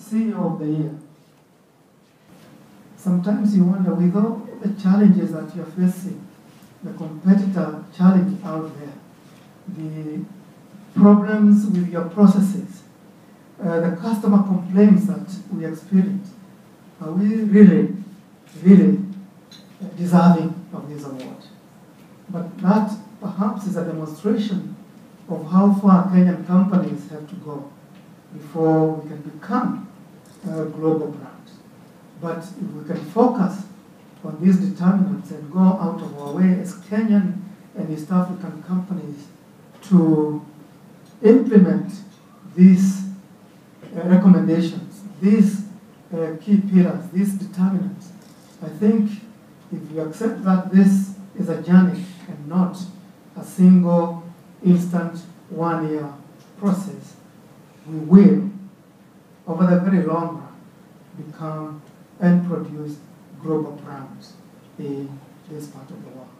CEO of the Year. Sometimes you wonder, with all the challenges that you're facing, the competitor challenge out there, the problems with your processes, uh, the customer complaints that we experience, are we really, really deserving of this award? But that perhaps is a demonstration of how far Kenyan companies have to go before we can become a global brands. But if we can focus on these determinants and go out of our way as Kenyan and East African companies to implement these uh, recommendations, these uh, key pillars, these determinants, I think if you accept that this is a journey and not a single instant one year process, we will, the very long run, become and produce global brands in this part of the world.